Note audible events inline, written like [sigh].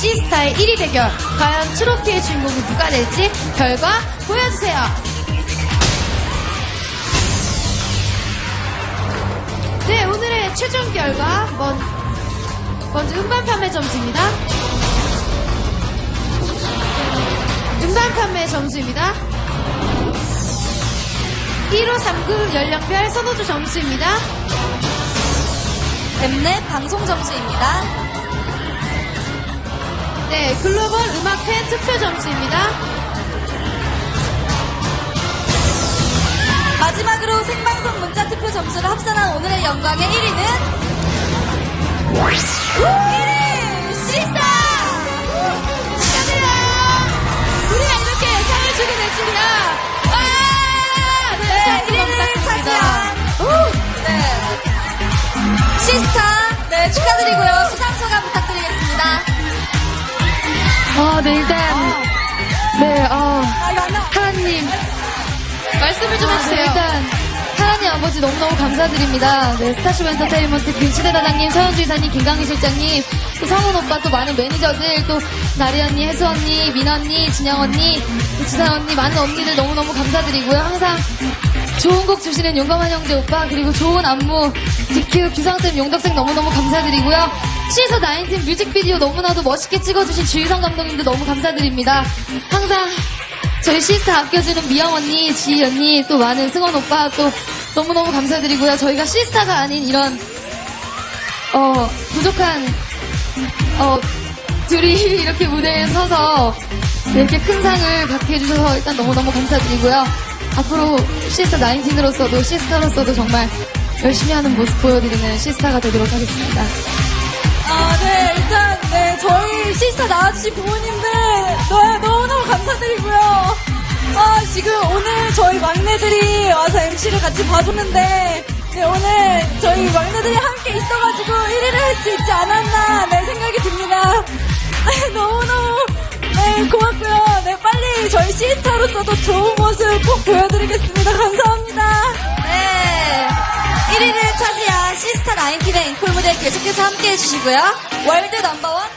시스타의 1위 대결. 과연 트로피의 주인공이 누가 될지 결과 보여주세요. 네, 오늘의 최종 결과 먼, 먼저 음반 판매 점수입니다. 음반 판매 점수입니다. 1호 3구 연령별 선호도 점수입니다. 엠넷 방송 점수입니다. 네, 글로벌 음악 팬 투표 점수입니다. 마지막으로 생방송 문자 투표 점수를 합산한 오늘의 영광의 1위는 1위 시스타! 축하드려요! 우리가 이렇게 상을 주게 될 줄이야! 와! 네, 네, 박수 1위를 부탁드립니다. 차지한 네. 시스타 네 축하드리고요. 아, 네, 일단, 네, 어, 아? 하나님, 말씀을 좀 네, 해주세요. 일단, 하나님 아버지 너무너무 감사드립니다. 네, 스타쉽 엔터테인먼트 김시대 사장님, 서현주 이사님, 김강희 실장님, 또 성훈 오빠, 또 많은 매니저들, 또 나리 언니, 혜수 언니, 민아 언니, 진영 언니, 또 지선 언니, 많은 언니들 너무너무 감사드리고요. 항상 좋은 곡 주시는 용감한 형제 오빠, 그리고 좋은 안무, 디큐, 규상쌤, 용덕쌤 너무너무 감사드리고요. 시에서 나인틴 뮤직비디오 너무나도 멋있게 찍어주신 주희성 감독님도 너무 감사드립니다. 항상 저희 시스타 아껴주는 미영 언니, 지희 언니, 또 많은 승원 오빠 또 너무너무 감사드리고요. 저희가 시스타가 아닌 이런, 어, 부족한, 어, 둘이 [laughs] 이렇게 무대에 서서 이렇게 큰 상을 받게 해주셔서 일단 너무너무 감사드리고요. 앞으로 시스타 나인틴으로서도 시스타로서도 정말 열심히 하는 모습 보여드리는 시스타가 되도록 하겠습니다. 아, 네, 일단, 네, 저희 시스타 나와주신 부모님들, 네, 너무너무 감사드리고요. 아, 지금 오늘 저희 막내들이 와서 MC를 같이 봐줬는데, 네, 오늘 저희 막내들이 함께 있어가지고 1위를 할 수 있지 않았나, 네, 생각이 듭니다. 네, 너무너무, 네, 고맙고요. 네, 빨리 저희 시스타로서도 좋은 모습 꼭 보여드리겠습니다. 감사합니다. 계속해서 함께 해주시고요. 월드 넘버원